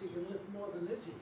she can lift more than Izzy.